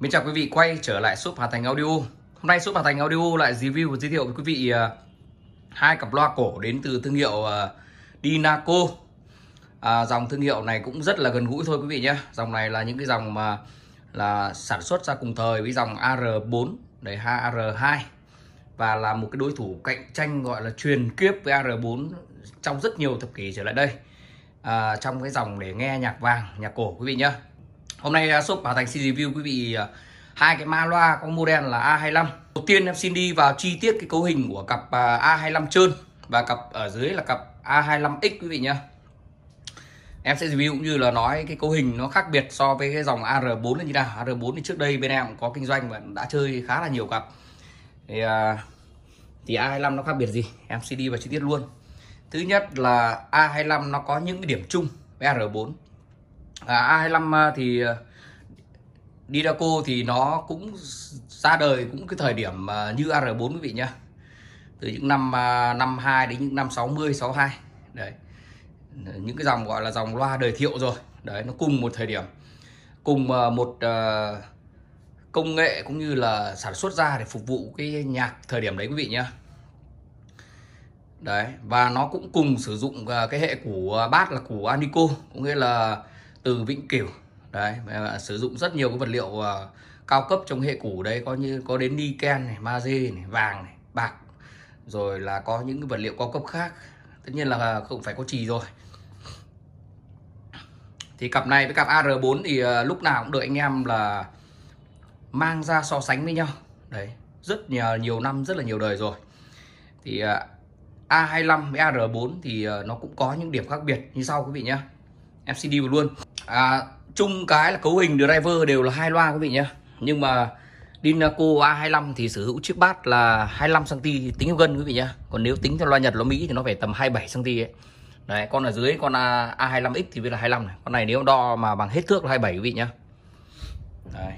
Mến chào quý vị quay trở lại shop Hà Thành Audio. Hôm nay shop Hà Thành Audio lại review và giới thiệu với quý vị à, hai cặp loa cổ đến từ thương hiệu à, Dinaco. À, dòng thương hiệu này cũng rất là gần gũi thôi quý vị nhé. Dòng này là những cái dòng mà là sản xuất ra cùng thời với dòng AR4 Đấy AR2 và là một cái đối thủ cạnh tranh gọi là truyền kiếp với AR4 trong rất nhiều thập kỷ trở lại đây. À, trong cái dòng để nghe nhạc vàng, nhạc cổ quý vị nhé. Hôm nay à, shop Bảo Thành xin review quý vị à, hai cái ma loa có model là A25. Đầu tiên em xin đi vào chi tiết cái cấu hình của cặp à, A25 trơn và cặp ở dưới là cặp A25X quý vị nhá. Em sẽ review cũng như là nói cái cấu hình nó khác biệt so với cái dòng AR4 là như nào. AR4 thì trước đây bên em cũng có kinh doanh và đã chơi khá là nhiều cặp. Thì thì A25 nó khác biệt gì? Em sẽ đi vào chi tiết luôn. Thứ nhất là A25 nó có những cái điểm chung với AR4 à, A25 ờ, thì ờ, Didaco thì nó cũng ra đời cũng cái thời điểm ờ, như AR4 quý vị nhá. Từ những năm 52 đến những năm 60 62 đấy. Những cái dòng gọi là dòng loa đời thiệu rồi. Đấy nó cùng một thời điểm. Cùng một công nghệ cũng như là sản xuất ra để phục vụ cái nhạc thời điểm đấy quý vị nhá. Đấy và nó cũng cùng sử dụng cái hệ củ bát là củ Anico cũng nghĩa là từ Vĩnh Cửu đấy sử dụng rất nhiều cái vật liệu uh, cao cấp trong hệ củ đấy có như có đến niken này magie này vàng này bạc rồi là có những cái vật liệu cao cấp khác. Tất nhiên là ờ, không phải có trì rồi. Thì cặp này với cặp AR4 thì uh, lúc nào cũng được anh em là mang ra so sánh với nhau. Đấy rất nhiều nhiều năm rất là nhiều đời rồi. Thì uh, A25 với AR4 thì uh, nó cũng có những điểm khác biệt như sau quý vị nhé em xin đi vào luôn à, chung cái là cấu hình driver đều là hai loa quý vị nhé. Nhưng mà Dinaco A25 thì sở hữu chiếc bát là 25 cm tính gân quý vị nhé. Còn nếu tính theo loa Nhật loa Mỹ thì nó phải tầm 27 cm ấy. Đấy con ở dưới con a25x thì biết là 25 này. Con này nếu đo mà bằng hết thước là 27 quý vị nhé. Đấy.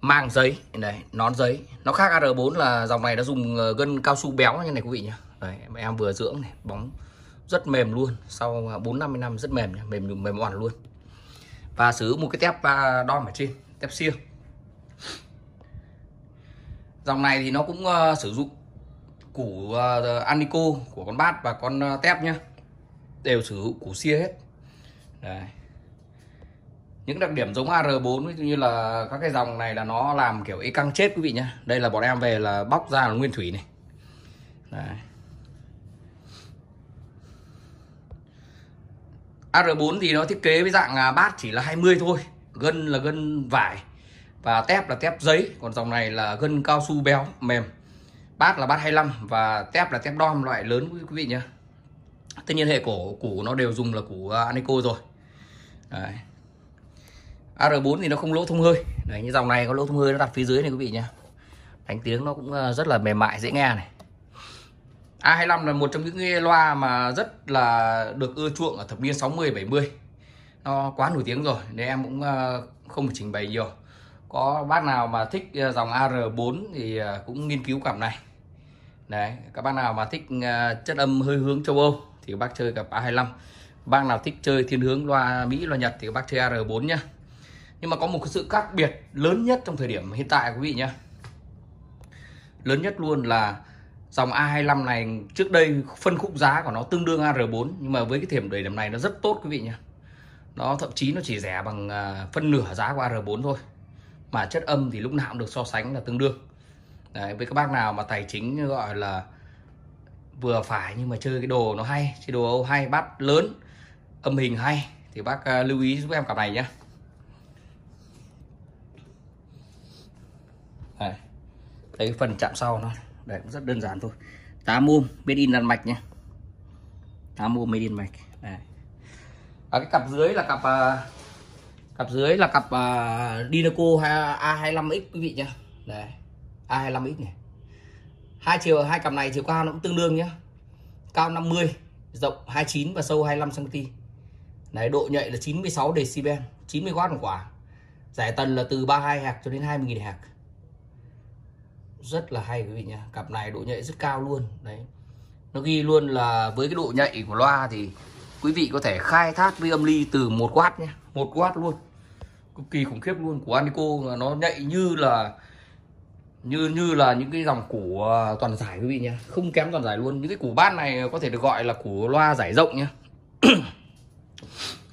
Mang giấy này nón giấy. Nó khác AR4 là dòng này nó dùng ờ, gân cao su béo như này quý vị nhé. Đấy em vừa dưỡng này bóng rất mềm luôn. Sau ờ, 4 50 năm rất mềm mềm mềm hoàn luôn và sử dụng một cái tép à, đo ở trên tép siêu dòng này thì nó cũng uh, sử dụng củ uh, Anico của con bát và con uh, tép nhá. Đều sử dụng củ xia hết. Đấy. những đặc điểm giống AR4 như là các cái dòng này là nó làm kiểu y căng chết quý vị nhá. Đây là bọn em về là bóc ra là nguyên thủy này. Đấy. AR4 thì nó thiết kế với dạng à, bát chỉ là 20 thôi. Gân là gân vải và tép là tép giấy. Còn dòng này là gân cao su béo mềm. Bát là bát 25 và tép là tép đom loại lớn quý vị nhé. Tất nhiên hệ cổ củ nó đều dùng là củ à, aneco rồi. Đấy. AR4 thì nó không lỗ thông hơi. Đấy, như dòng này có lỗ thông hơi nó đặt phía dưới này quý vị nhé. Đánh tiếng nó cũng à, rất là mềm mại dễ nghe này. A25 là một trong những loa mà rất là được ưa chuộng ở thập niên 60 70. Nó quá nổi tiếng rồi nên em cũng ờ, không phải trình bày nhiều. Có bác nào mà thích ờ, dòng AR4 thì ờ, cũng nghiên cứu cặp này. Đấy, các bác nào mà thích chất âm hơi hướng châu Âu thì các bác chơi cặp A25. Bác nào thích chơi thiên hướng loa Mỹ loa Nhật thì các bác chơi AR4 nhá. Nhưng mà có một cái sự khác biệt lớn nhất trong thời điểm hiện tại quý vị nhá. Lớn nhất luôn là dòng A25 này trước đây phân khúc giá của nó tương đương AR4 nhưng mà với cái thiểm đầy điểm này nó rất tốt quý vị nhé nó thậm chí nó chỉ rẻ bằng à, phân nửa giá của AR4 thôi. Mà chất âm thì lúc nào cũng được so sánh là tương đương. Đấy, với các bác nào mà tài chính gọi là vừa phải nhưng mà chơi cái đồ nó hay chơi đồ Âu hay bắt lớn âm hình hay thì bác à, lưu ý giúp em cặp này nhé đây, đây cái phần chạm sau nó đấy cũng rất đơn giản thôi. 8 ôm bên in Đan Mạch nhé. 8 ôm bên in Mạch. Đấy. ở cái cặp dưới là cặp uh, cặp dưới là cặp uh, Dinaco A25X quý vị nhé. Đấy. A25X này. Hai chiều hai cặp này chiều cao nó cũng tương đương nhé. Cao 50 rộng 29 và sâu 25 cm đấy độ nhạy là 96 decibel 90W một quả. Giải tần là từ 32 hạt cho đến 20.000 hạt rất là hay, quý vị nha cặp này độ nhạy rất cao luôn, đấy. Nó ghi luôn là với cái độ nhạy của loa thì quý vị có thể khai thác với âm ly từ một watt nhé một watt luôn. Cực kỳ khủng khiếp luôn. Của Anico nó nhạy như là, như như là những cái dòng củ à, toàn giải, quý vị nhé không kém toàn giải luôn. Những cái củ bát này có thể được gọi là củ loa giải rộng nhé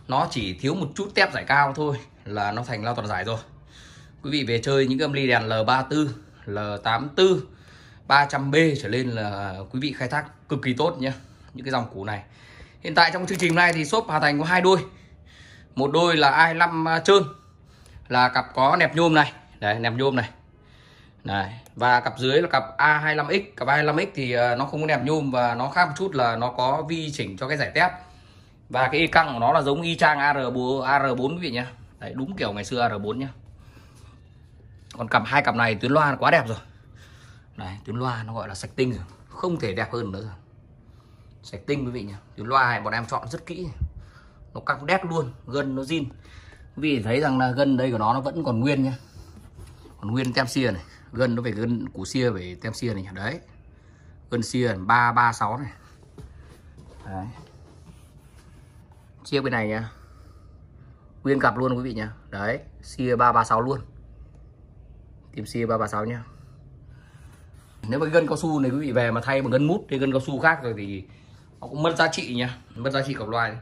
nó chỉ thiếu một chút tép giải cao thôi là nó thành loa toàn giải rồi. Quý vị về chơi những âm ly đèn L34 L84 300B trở lên là quý vị khai thác cực kỳ tốt nhé, những cái dòng củ này. Hiện tại trong chương trình này thì shop Hà Thành có hai đôi. Một đôi là A25 trơn, là cặp có nẹp nhôm này. Đấy, nẹp nhôm này. Này, và cặp dưới là cặp A25X cặp A25X thì à, nó không có nẹp nhôm và nó khác một chút là nó có vi chỉnh cho cái giải tép. Và cái y căng của nó là giống y chang AR4 AR4 quý vị nhé. Đấy, đúng kiểu ngày xưa AR4 nhá còn cặp hai cặp này, tuyến loa quá đẹp rồi. Này, tuyến loa nó gọi là sạch tinh rồi. Không thể đẹp hơn nữa rồi. Sạch tinh quý vị nhỉ tuyến loa này bọn em chọn rất kỹ. Nó căng đét luôn, gân nó zin. Quý vị thấy rằng là gân đây của nó nó vẫn còn nguyên nhá. Còn nguyên tem xia này. Gân nó về gân củ xia, về tem xia này đấy. Gân xia ba ba, sáu này. Đấy. Chia bên này nhá. Nguyên cặp luôn quý vị nhá. Đấy, xia ba ba, sáu luôn tim xia ba ba sáu nếu mà cái gân cao su này quý vị về mà thay một gân mút thì gân cao su khác rồi thì nó cũng mất giá trị nhá mất giá trị cặp loài.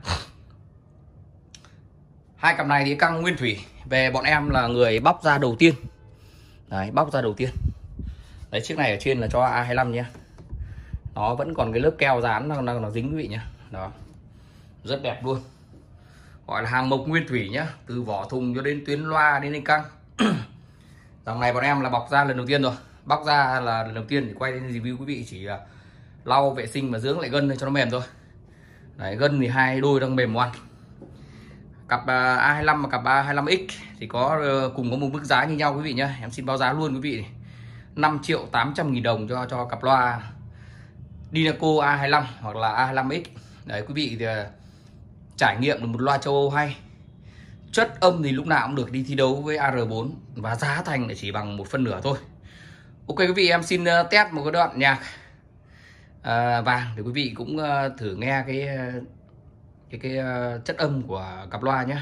hai cặp này thì căng nguyên thủy về bọn em là người bóc ra đầu tiên. Đấy bóc ra đầu tiên. Đấy chiếc này ở trên là cho A25 nhé nó vẫn còn cái lớp keo dán nó, nó, nó dính quý vị nhá. Đó. Rất đẹp luôn. Gọi là hàng mộc nguyên thủy nhá từ vỏ thùng cho đến tuyến loa đến lên căng. dòng này bọn em là bọc ra lần đầu tiên rồi. Bóc ra là lần đầu tiên thì quay lên review, quý vị chỉ là lau vệ sinh và dưỡng lại gân cho nó mềm thôi. Đấy, gân thì hai đôi đang mềm ngoan. Cặp à, A25 và cặp A25X thì có ờ, cùng có một mức giá như nhau, quý vị nhé em xin báo giá luôn, quý vị. 5 triệu 800 nghìn đồng cho cho cặp loa Dinaco A25 hoặc là A25X đấy, quý vị thì à, trải nghiệm được một loa châu Âu hay chất âm thì lúc nào cũng được đi thi đấu với AR4 và giá thành chỉ bằng một phân nửa thôi. Ok quý vị em xin ờ, test một cái đoạn nhạc. À, vàng để quý vị cũng ờ, thử nghe cái cái cái chất âm của cặp loa nhé.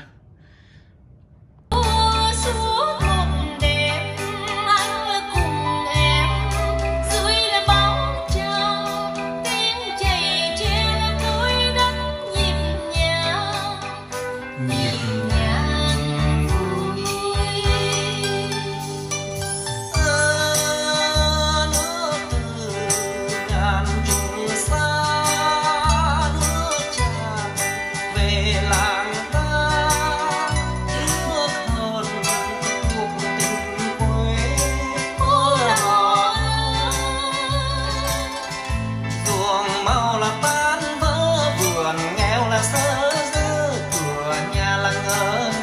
Yeah.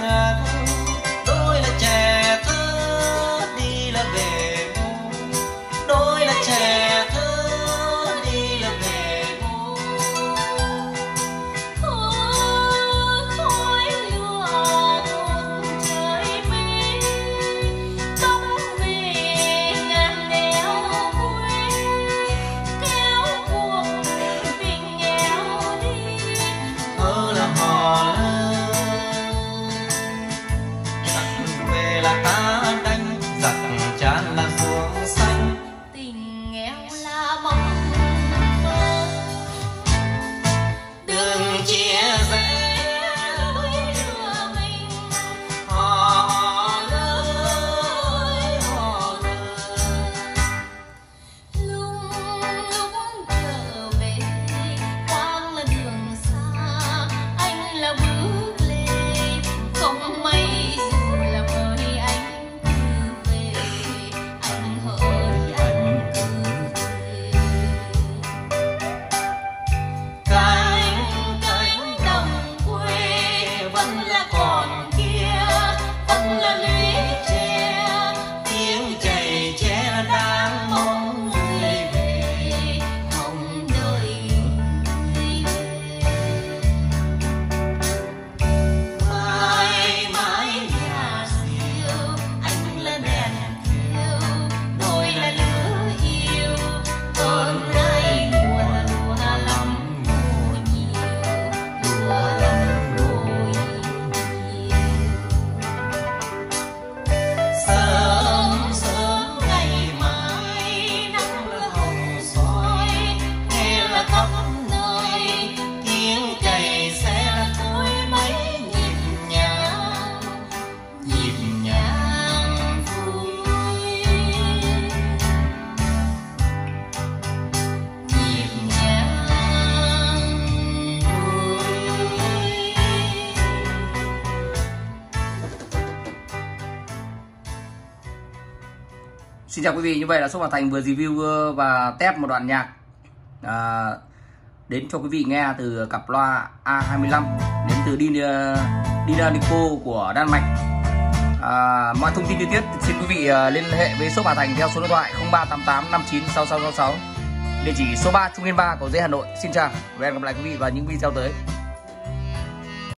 Xin chào quý vị, như vậy là số Hà Thành vừa review ờ, và test một đoạn nhạc à, đến cho quý vị nghe từ cặp loa A25 đến từ Dynamico ờ, của Đan Mạch. À, mọi thông tin chi tiết xin quý vị ờ, liên hệ với số Hà Thành theo số điện thoại 0388 59 6666 địa chỉ số 3 Trung Yên 3 cầu giấy Hà Nội. Xin chào và hẹn gặp lại quý vị vào những video tới.